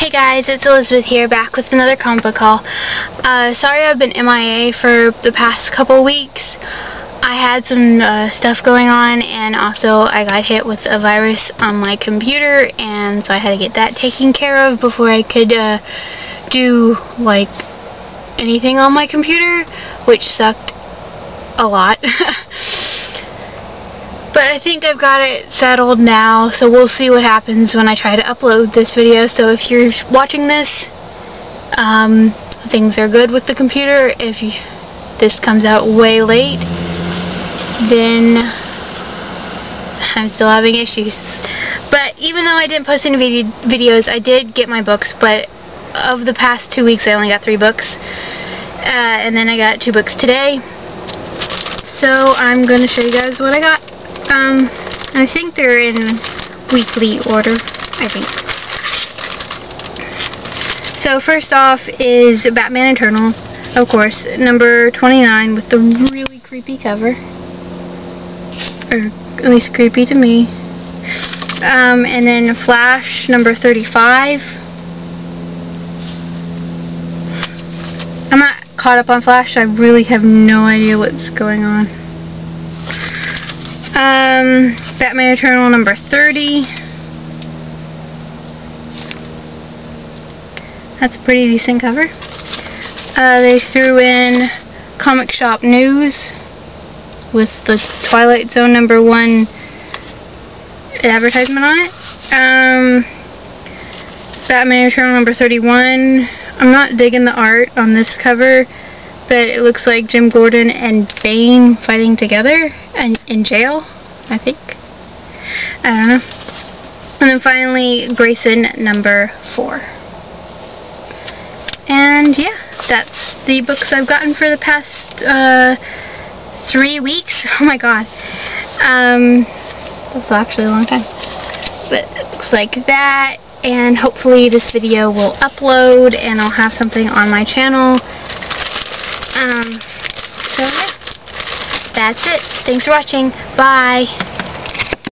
Hey guys, it's Elizabeth here, back with another comic haul. Uh, sorry I've been MIA for the past couple weeks. I had some uh, stuff going on, and also I got hit with a virus on my computer, and so I had to get that taken care of before I could uh, do, like, anything on my computer, which sucked a lot. But I think I've got it settled now, so we'll see what happens when I try to upload this video. So if you're watching this, um, things are good with the computer. If you, this comes out way late, then I'm still having issues. But even though I didn't post any vid videos, I did get my books, but of the past two weeks, I only got three books. Uh, and then I got two books today. So I'm going to show you guys what I got. Um, I think they're in weekly order, I think. So first off is Batman Eternal, of course, number 29 with the really creepy cover. Or at least creepy to me. Um, and then Flash, number 35. I'm not caught up on Flash, I really have no idea what's going on. Um, Batman Eternal number 30. That's a pretty decent cover. Uh, they threw in Comic Shop News with the Twilight Zone number 1 advertisement on it. Um, Batman Eternal number 31. I'm not digging the art on this cover but it looks like Jim Gordon and Bane fighting together and in jail, I think. I don't know. And then finally, Grayson number four. And yeah, that's the books I've gotten for the past uh, three weeks. Oh my god. Um, that's actually a long time. But it looks like that. And hopefully this video will upload and I'll have something on my channel um, so yeah, that's it. Thanks for watching. Bye.